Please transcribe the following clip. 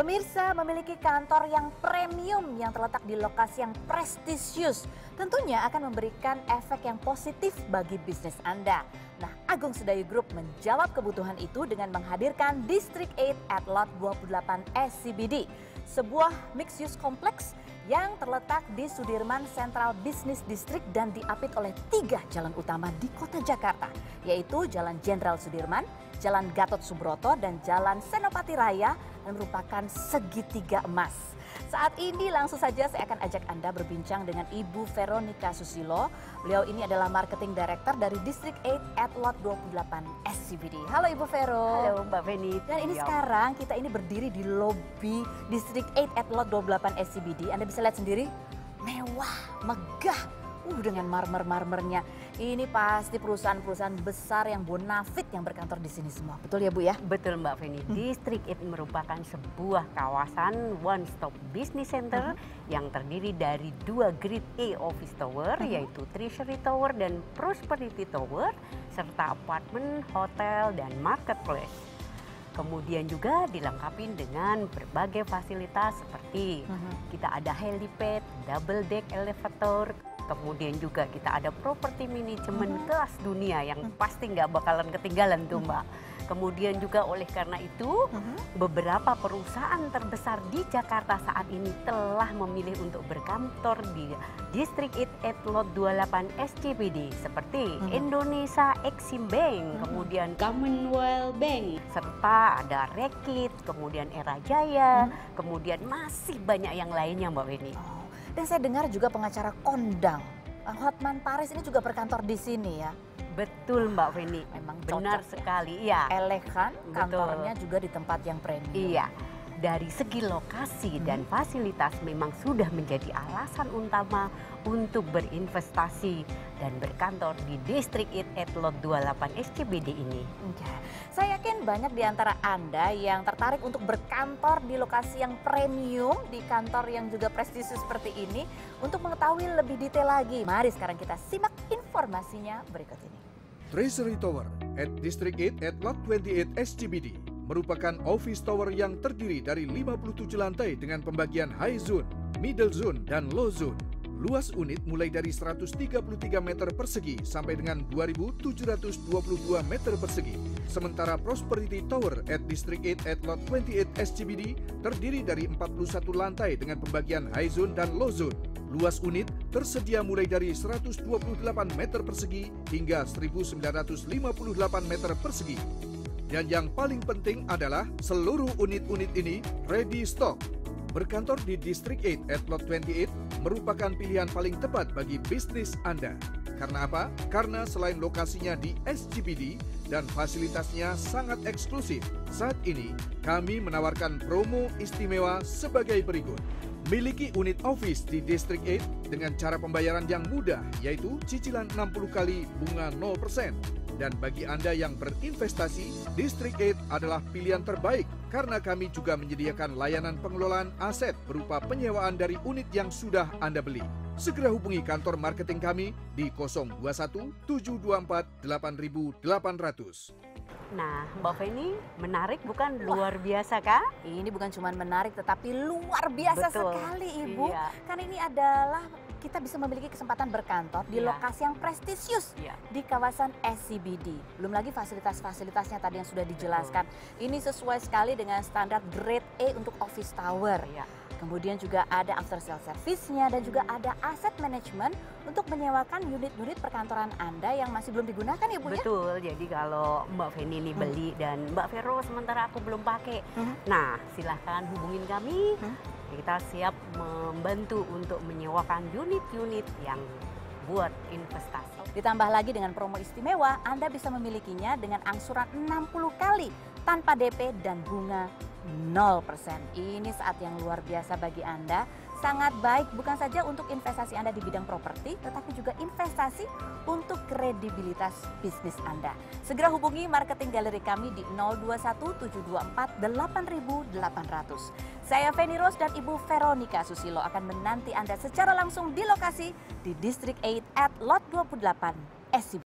Pemirsa memiliki kantor yang premium yang terletak di lokasi yang prestisius tentunya akan memberikan efek yang positif bagi bisnis Anda. Nah, Agung Sedayu Group menjawab kebutuhan itu dengan menghadirkan District 8 at Lot 28 SCBD, sebuah mixed use kompleks yang terletak di Sudirman Central Business District dan diapit oleh tiga jalan utama di kota Jakarta, yaitu Jalan Jenderal Sudirman, Jalan Gatot Subroto, dan Jalan Senopati Raya dan merupakan segitiga emas. Saat ini langsung saja saya akan ajak Anda berbincang dengan Ibu Veronica Susilo. Beliau ini adalah Marketing Director dari District 8 at Lot 28 SCBD. Halo Ibu Vero. Halo Mbak Feni. Dan ini Ya, sekarang kita ini berdiri di lobi District 8 at Lot 28 SCBD. Anda bisa lihat sendiri, mewah, megah. Uh, dengan marmer-marmernya. Ini pasti perusahaan-perusahaan besar yang bonafit yang berkantor di sini semua. Betul ya Bu ya? Betul Mbak Feni, Distrik It merupakan sebuah kawasan one stop business center yang terdiri dari dua grade A office tower yaitu Treasury Tower dan Prosperity Tower serta apartemen, hotel dan marketplace. Kemudian juga dilengkapi dengan berbagai fasilitas seperti kita ada helipad, double deck elevator, kemudian juga kita ada properti manajemen kelas dunia yang pasti nggak bakalan ketinggalan tuh Mbak. Kemudian juga oleh karena itu beberapa perusahaan terbesar di Jakarta saat ini telah memilih untuk berkantor di Distrik It at Lot 28 SCBD seperti Indonesia Exim Bank, kemudian Commonwealth Bank, serta ada Rekit, kemudian Era Jaya, kemudian masih banyak yang lainnya Mbak Weni. Dan saya dengar juga pengacara kondang. eh, Hotman Paris ini juga berkantor di sini ya. Betul Mbak Feni, Memang benar cocok ya. sekali. Iya. Elegan, Betul. kantornya juga di tempat yang premium. Iya. Dari segi lokasi dan fasilitas memang sudah menjadi alasan utama untuk berinvestasi dan berkantor di Distrik It at Lot 28 SCBD ini. Oke. Saya banyak di antara Anda yang tertarik untuk berkantor di lokasi yang premium, di kantor yang juga prestisius seperti ini. Untuk mengetahui lebih detail lagi, mari sekarang kita simak informasinya berikut ini. Treasury Tower at District 8 at Lot 28 SCBD merupakan office tower yang terdiri dari 57 lantai dengan pembagian high zone, middle zone, dan low zone. Luas unit mulai dari 133 meter persegi sampai dengan 2.722 meter persegi. Sementara Prosperity Tower at District 8 at Lot 28 SCBD terdiri dari 41 lantai dengan pembagian high zone dan low zone. Luas unit tersedia mulai dari 128 meter persegi hingga 1958 meter persegi. Dan yang paling penting adalah seluruh unit-unit ini ready stock. Berkantor di District 8 at Lot 28 merupakan pilihan paling tepat bagi bisnis Anda. Karena apa? Karena selain lokasinya di SGPD dan fasilitasnya sangat eksklusif, saat ini kami menawarkan promo istimewa sebagai berikut. Miliki unit office di District 8 dengan cara pembayaran yang mudah, yaitu cicilan 60 kali bunga 0%. Dan bagi Anda yang berinvestasi, District 8 adalah pilihan terbaik karena kami juga menyediakan layanan pengelolaan aset berupa penyewaan dari unit yang sudah Anda beli. Segera hubungi kantor marketing kami di 021 724 8800. Nah, Mbak Feni menarik bukan luar biasa kah? Ini bukan cuma menarik tetapi luar biasa Betul. sekali Ibu. Iya. Karena ini adalah kita bisa memiliki kesempatan berkantor di Iya. lokasi yang prestisius Iya. di kawasan SCBD. Belum lagi fasilitas-fasilitasnya tadi yang sudah dijelaskan. Ini sesuai sekali dengan standar grade A untuk office tower. Iya. Kemudian juga ada after sale service-nya dan juga ada aset management untuk menyewakan unit-unit perkantoran Anda yang masih belum digunakan ya Bu ya? Betul, jadi kalau Mbak Feni ini beli dan Mbak Vero sementara aku belum pakai. Mhm. Nah, silahkan hubungin kami. Hmm. Kita siap membantu untuk menyewakan unit-unit yang buat investasi. Ditambah lagi dengan promo istimewa, Anda bisa memilikinya dengan angsuran 60 kali tanpa DP dan bunga 0%. Ini saat yang luar biasa bagi Anda. Sangat baik bukan saja untuk investasi Anda di bidang properti, tetapi juga investasi untuk kredibilitas bisnis Anda. Segera hubungi marketing galeri kami di 021 724 8800. Saya Feni Rose dan Ibu Veronica Susilo akan menanti Anda secara langsung di lokasi di District 8 at Lot 28 SCB.